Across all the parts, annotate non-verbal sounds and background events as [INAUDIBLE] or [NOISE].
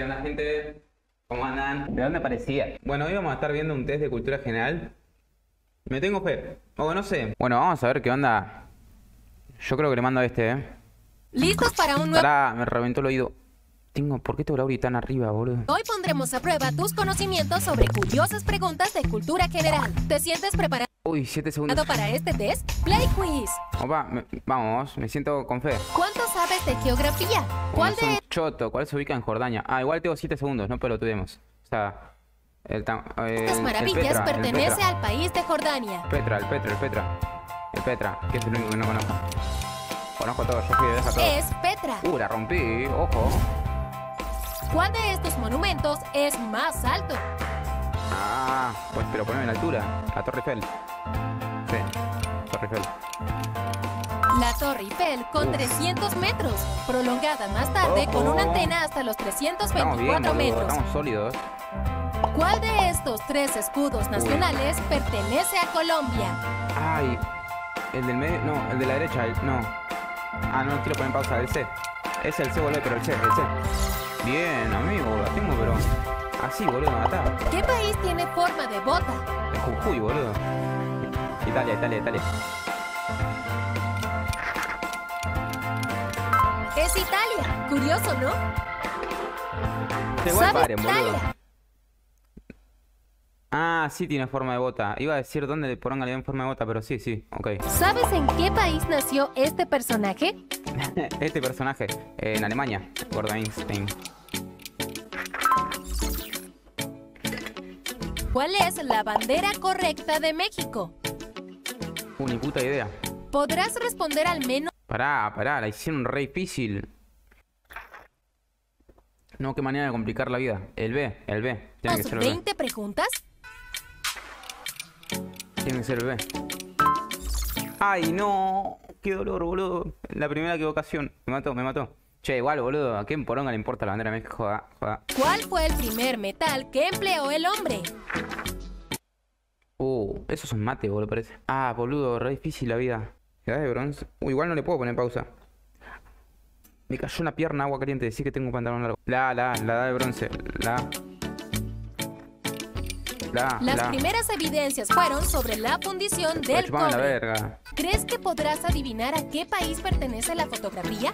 ¿Qué onda, gente? ¿Cómo andan? ¿De dónde parecía? Bueno, hoy vamos a estar viendo un test de cultura general. Me tengo fe. O no sé. Bueno, vamos a ver qué onda. Yo creo que le mando a este, ¿eh? ¿Listos para un nuevo? Pará, me reventó el oído. Tengo, ¿por qué tengo la Auri tan arriba, boludo? Hoy pondremos a prueba tus conocimientos sobre curiosas preguntas de cultura general. ¿Te sientes preparado Uy, 7 segundos. para este test? Play Quiz. Opa, me- vamos, me siento con fe. ¿Cuánto sabes de geografía? ¿Cuál de choto? ¿Cuál se ubica en Jordania? Ah, igual tengo 7 segundos, no pelotudemos. O sea, el tam- eh, estas el maravillas Petra, el pertenece al país de Jordania? Petra, el Petra, el Petra. El Petra, que es el único que no conozco. Conozco todo, yo fui de deja todo. Es Petra. Uh, la rompí, ojo. ¿Cuál de estos monumentos es más alto? Pues pero poneme en altura. La Torre Eiffel. Sí, Torre Eiffel. La Torre Eiffel con 300 metros, prolongada más tarde con una antena hasta los Estamos bien, 324 boludo, metros. estamos sólidos. ¿Cuál de estos tres escudos nacionales pertenece a Colombia? Ay, el del medio, no, el de la derecha, el- no. Ah, no, quiero poner en pausa, el C. Es el C, boludo, pero el C, el C. Bien, amigo, lo hacemos, pero así, boludo, matá. ¿Qué país tiene forma de bota? Es Jujuy, boludo. Italia, Italia, Italia. Es Italia. Curioso, ¿no? Che, igual ¿Sabe paren, boludo. Italia? Ah, sí tiene forma de bota. Iba a decir dónde le poronga le den forma de bota, pero sí, sí, ok. ¿Sabes en qué país nació este personaje? [LAUGHS] Este personaje, eh, en Alemania, Gordon Einstein. ¿Cuál es la bandera correcta de México? Uh, ni puta idea. ¿Podrás responder al menos Pará, pará, la hicieron re difícil. No, qué manera de complicar la vida. El B, el B. Tiene que ser el B. 20 preguntas? Tiene que ser el B. Ay, no. Qué dolor, boludo. La primera equivocación. Me mató, me mató. Che, igual, boludo. ¿A quién poronga le importa la bandera de México? Joda, joda. ¿Cuál fue el primer metal que empleó el hombre? Uh, eso es un mate, boludo, parece. Ah, boludo, re difícil la vida. Edad de bronce. Uh, igual no le puedo poner pausa. Me cayó una pierna agua caliente. Decir que tengo un pantalón largo. La, la, la edad de bronce. La. La, Las la. primeras evidencias fueron sobre la fundición del chupame la cobre. verga. ¿Crees que podrás adivinar a qué país pertenece la fotografía?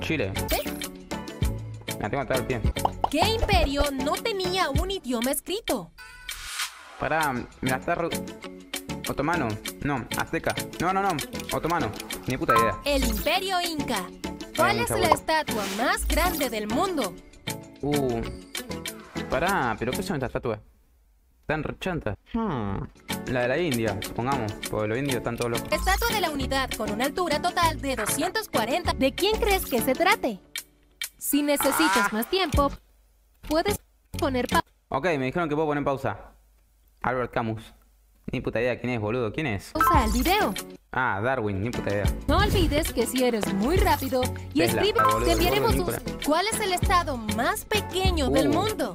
Chile. La tengo atado al pie. ¿Qué imperio no tenía un idioma escrito? Pará, me la está... Otomano. No, azteca. No, no, no. Otomano. Ni puta idea. El imperio inca. ¿Cuál Ay, es la estatua más grande del mundo? Uh. Pará, pero ¿qué son estas estatuas? Están rechantas. Hmm. La de la India, supongamos. Porque los indios están todos locos. Estatua de la unidad con una altura total de 240. ¿De quién crees que se trate? Si necesitas Ah. más tiempo, puedes poner pa Ok, me dijeron que puedo poner pausa. Albert Camus. Ni puta idea quién es, boludo. ¿Quién es? pausa al video. Ah, Darwin. Ni puta idea. No olvides que si eres muy rápido y Tesla, escribe, boludo, te enviaremos un... ¿Cuál es el estado más pequeño del Uh. mundo?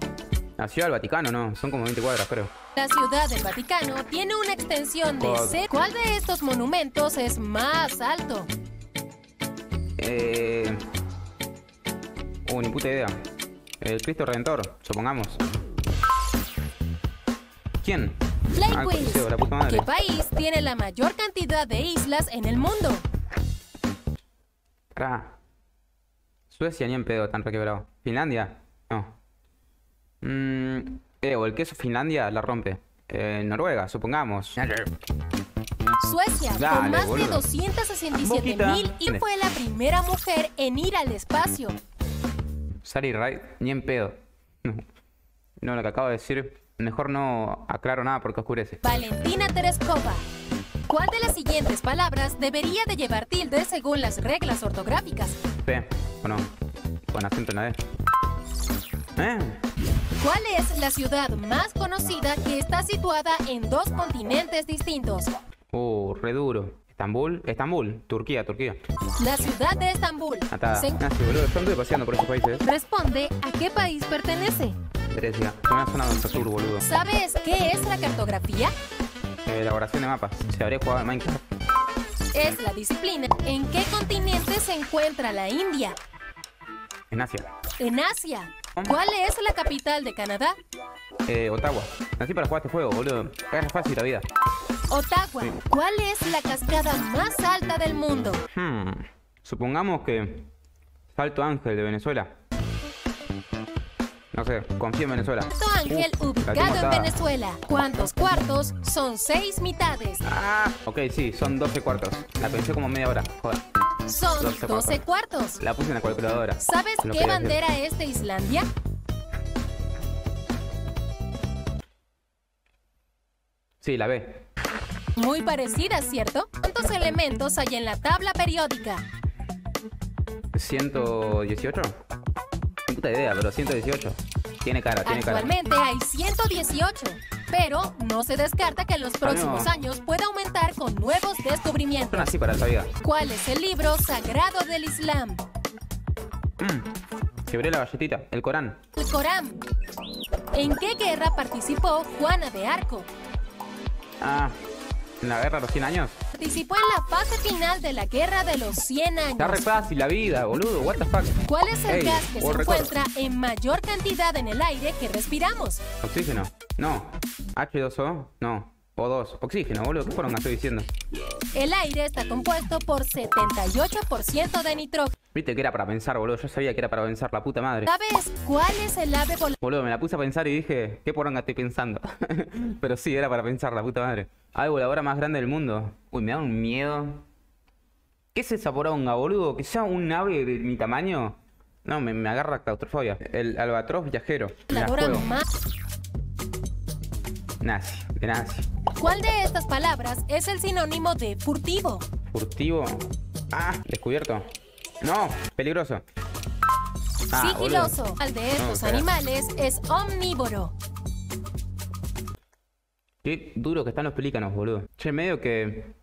La ciudad del Vaticano, no. Son como 20 cuadras, creo. La ciudad del Vaticano tiene una extensión de. C. ¿Cuál de estos monumentos es más alto? Eh. Uh, ni puta idea. El Cristo Redentor, supongamos. ¿Quién? Ah, el Quiz. Coliseo, la puta madre. ¿Qué país tiene la mayor cantidad de islas en el mundo? Pará. Suecia ni en pedo, tan requebrado. ¿Finlandia? No. Mmm. Eh, o el queso Finlandia la rompe. Eh, Noruega, supongamos. Suecia, Dale, con más boludo. de 267 Boquita. mil y fue la primera mujer en ir al espacio. Sally Ride, ni en pedo. No. No, lo que acabo de decir. Mejor no aclaro nada porque oscurece. Valentina Tereskova. ¿Cuál de las siguientes palabras debería de llevar tilde según las reglas ortográficas? P, o no. Con acento en la D. ¿Eh? ¿Cuál es la ciudad más conocida que está situada en dos continentes distintos? Uh, re duro. Estambul, Estambul, Turquía, Turquía. La ciudad de Estambul. Atada. Se Ah, sí, boludo, yo anduve paseando por esos países. responde a qué país pertenece. Grecia. Una zona está sur, boludo. ¿Sabes qué es la cartografía? Eh, elaboración de mapas. Se habría jugado en Minecraft. Es la disciplina. ¿En qué continente se encuentra la India? En Asia. en Asia. ¿Cuál es la capital de Canadá? Eh, Ottawa. Nací para jugar este juego, boludo. Es fácil la vida. Ottawa. ¿Cuál es la cascada más alta del mundo? Hmm. Supongamos que Salto Ángel de Venezuela. No sé, confío en Venezuela. Salto Ángel, ubicado en. Venezuela. ¿Cuántos cuartos? Son seis mitades. Ah, ok, sí, son 12 cuartos. La pensé como media hora. Joder. Son 12 12 cuartos. La puse en la calculadora. ¿Sabes qué bandera es de Islandia? Sí, la B. Muy parecida, ¿cierto? ¿Cuántos elementos hay en la tabla periódica? 118. Ni puta idea, pero 118. Tiene cara, tiene cara. Actualmente hay 118, pero no se descarta que en los próximos años pueda aumentar con nuevos descubrimientos. así para esta vida. ¿Cuál es el libro sagrado del Islam? Mm. Quebré la galletita. El Corán. El Corán. ¿En qué guerra participó Juana de Arco? Ah, en la guerra de los 100 años. Participó en la fase final de la Guerra de los 100 Está re años. fácil la vida, boludo. What the fuck. ¿Cuál es el gas que se record. encuentra en mayor cantidad en el aire que respiramos? Oxígeno. No. H2O. No. O2. Oxígeno, boludo. ¿Qué fueron estoy diciendo? El aire está compuesto por 78% de nitrógeno. Viste que era para pensar, boludo. Yo sabía que era para pensar, la puta madre. ¿Sabes cuál es el ave voladora? Boludo, me la puse a pensar y dije, ¿qué poronga estoy pensando? [LAUGHS] Pero sí, era para pensar, la puta madre. Ave voladora más grande del mundo. Uy, me da un miedo. ¿Qué es esa poronga, boludo? ¿Que sea un ave de mi tamaño? No, me, me agarra claustrofobia. El albatros viajero. La más? Nazi, de nazi. ¿Cuál de estas palabras es el sinónimo de furtivo? Furtivo. Ah, descubierto. No, peligroso. Ah, Sigiloso. boludo. ¿Cuál de estos animales es omnívoro? Qué duro que están los pelícanos, boludo. Che, medio que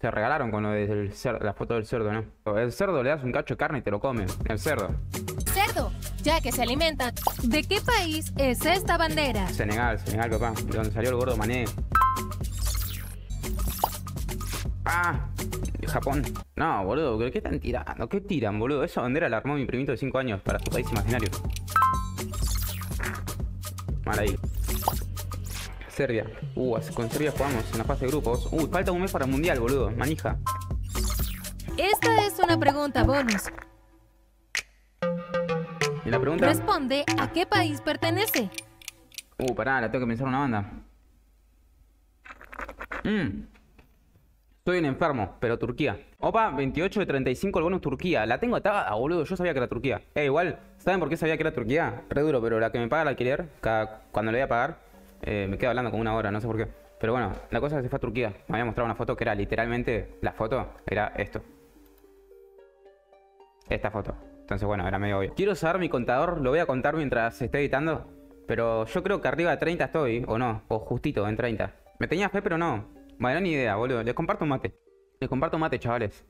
se regalaron con lo del cerdo, la foto del cerdo, ¿no? El cerdo le das un cacho de carne y te lo come. El cerdo. Cerdo, ya que se alimentan. ¿De qué país es esta bandera? Senegal, Senegal, papá. De donde salió el gordo mané. Ah, de Japón. No, boludo, ¿qué están tirando? ¿Qué tiran, boludo? Esa bandera la armó mi primito de 5 años para su país imaginario. Mal ahí. Serbia. Uh, con Serbia jugamos en la fase de grupos. Uy, falta un mes para el mundial, boludo. Manija. Esta es una pregunta bonus. ¿Y la pregunta? Responde a qué país pertenece. Uh, pará, la tengo que pensar una banda. Mmm. Soy un enfermo, pero Turquía. Opa, 28 de 35 el bonus Turquía. La tengo atada, boludo. Yo sabía que era Turquía. Eh, igual, ¿saben por qué sabía que era Turquía? Re duro, pero la que me paga el alquiler, cada, cuando le voy a pagar, eh, me queda hablando como una hora, no sé por qué. Pero bueno, la cosa es que se fue a Turquía. Me había mostrado una foto que era literalmente, la foto era esto. Esta foto. Entonces, bueno, era medio obvio. Quiero saber mi contador, lo voy a contar mientras se esté editando. Pero yo creo que arriba de 30 estoy, o no, o justito en 30. Me tenía fe, pero no. Bueno, ni idea, boludo. Les comparto un mate. Les comparto un mate, chavales.